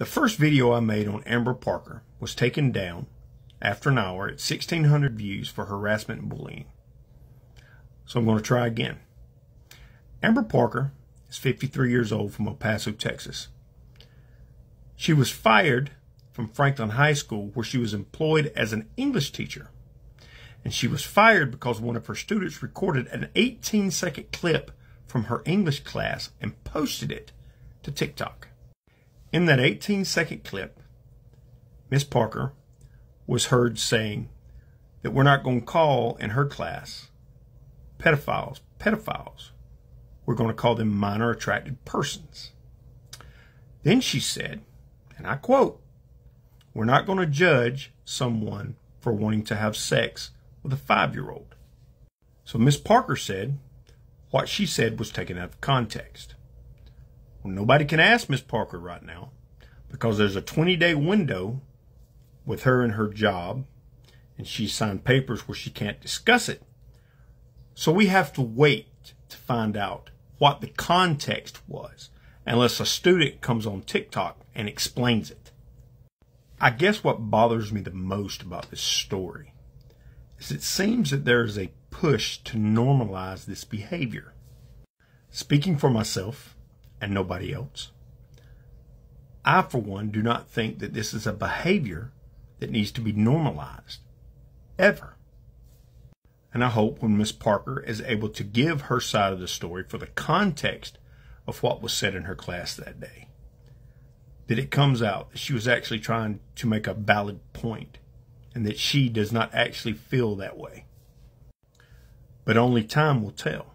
The first video I made on Amber Parker was taken down after an hour at 1,600 views for harassment and bullying. So I'm going to try again. Amber Parker is 53 years old from El Paso, Texas. She was fired from Franklin High School where she was employed as an English teacher. And she was fired because one of her students recorded an 18 second clip from her English class and posted it to TikTok. In that 18 second clip, Miss Parker was heard saying that we're not going to call in her class pedophiles pedophiles. We're going to call them minor attracted persons. Then she said, and I quote, We're not going to judge someone for wanting to have sex with a five year old. So Miss Parker said what she said was taken out of context. Well, nobody can ask Miss Parker right now because there's a 20 day window with her and her job, and she signed papers where she can't discuss it. So we have to wait to find out what the context was, unless a student comes on TikTok and explains it. I guess what bothers me the most about this story is it seems that there is a push to normalize this behavior. Speaking for myself and nobody else, I, for one, do not think that this is a behavior that needs to be normalized. Ever. And I hope when Miss Parker is able to give her side of the story for the context of what was said in her class that day, that it comes out that she was actually trying to make a valid point and that she does not actually feel that way. But only time will tell.